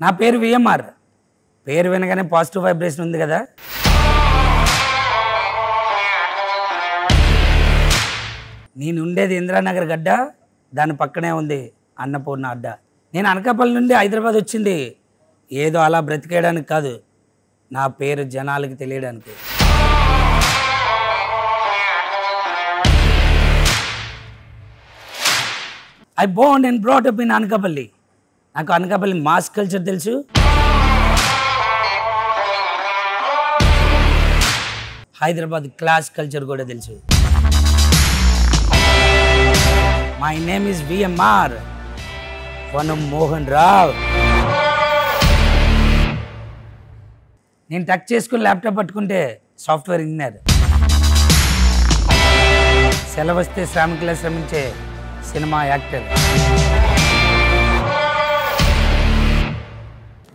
నా పేరు విఎంఆర్ పేరు వినగానే పాజిటివ్ వైబ్రేషన్ ఉంది కదా. నేను ఉండేది ఇందిరానగర్ గడ్డ దాని పక్కనే ఉంది అన్నపూర్ణ అడ్డ. నేను అనకాపల్లి నుండి హైదరాబాద్ వచ్చింది. ఏదో అలా బ్రతికేయడానికి కాదు. నా పేరు జనాలకి తెలియడానికి. I born and brought up in Anakapalli నాకు అనకాపల్లి మాస్ కల్చర్ తెలుసు. హైదరాబాద్ క్లాస్ కల్చర్ కూడా తెలుసు. మై నేమ్ ఇస్ విఎంఆర్ వనం మోహన్ రావ్. నేను టచ్ చేసుకుని ల్యాప్టాప్ పట్టుకుంటే సాఫ్ట్వేర్ ఇంజనీర్. సెలవు వస్తే శ్రామికులా శ్రమించే సినిమా యాక్టర్.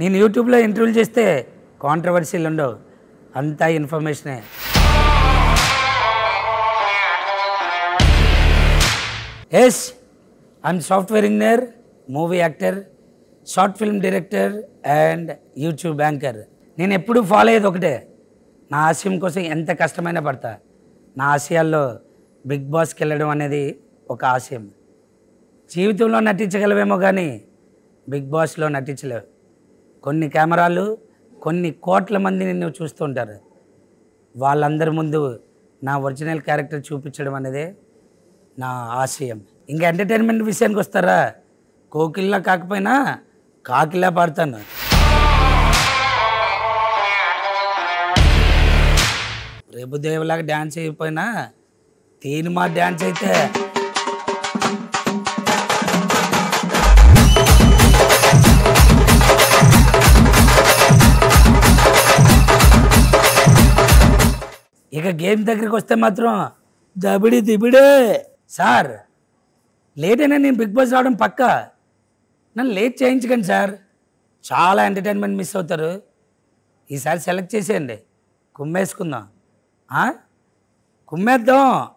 నేను యూట్యూబ్లో ఇంటర్వ్యూలు చేస్తే కాంట్రవర్సీలు ఉండవు. అంతా ఇన్ఫర్మేషనే yes I'm software engineer movie actor short film director and YouTube anchor నేను ఎప్పుడూ ఫాలో అయ్యేది ఒకటే. నా ఆశయం కోసం ఎంత కష్టమైనా పడతా. నా ఆశయాల్లో బిగ్ బాస్కి వెళ్ళడం అనేది ఒక ఆశయం. జీవితంలో నటించగలవేమో కానీ బిగ్ బాస్లో నటించలేవు. కొన్ని కెమెరాలు కొన్ని కోట్ల మంది నిన్ను చూస్తుంటారు. వాళ్ళందరి ముందు నా ఒరిజినల్ క్యారెక్టర్ చూపించడం అనేదే నా ఆశయం. ఇంకా ఎంటర్టైన్మెంట్ విషయానికి వస్తారా? కోకిల్లా కాకపోయినా కాకిలా పాడతాను. ప్రభుదేవులాగా డ్యాన్స్ అయిపోయినా తీని మా డ్యాన్స్ అయితే ఇక గేమ్ దగ్గరికి వస్తే మాత్రం దబిడి దిబిడే. సార్ లేట్ అయినా నేను బిగ్ బాస్ రావడం పక్క? నన్ను లేట్ చేయించకండి సార్. చాలా ఎంటర్టైన్మెంట్ మిస్ అవుతారు. ఈసారి సెలెక్ట్ చేసేయండి. కుమ్మేసుకుందాం. కుమ్మేద్దాం.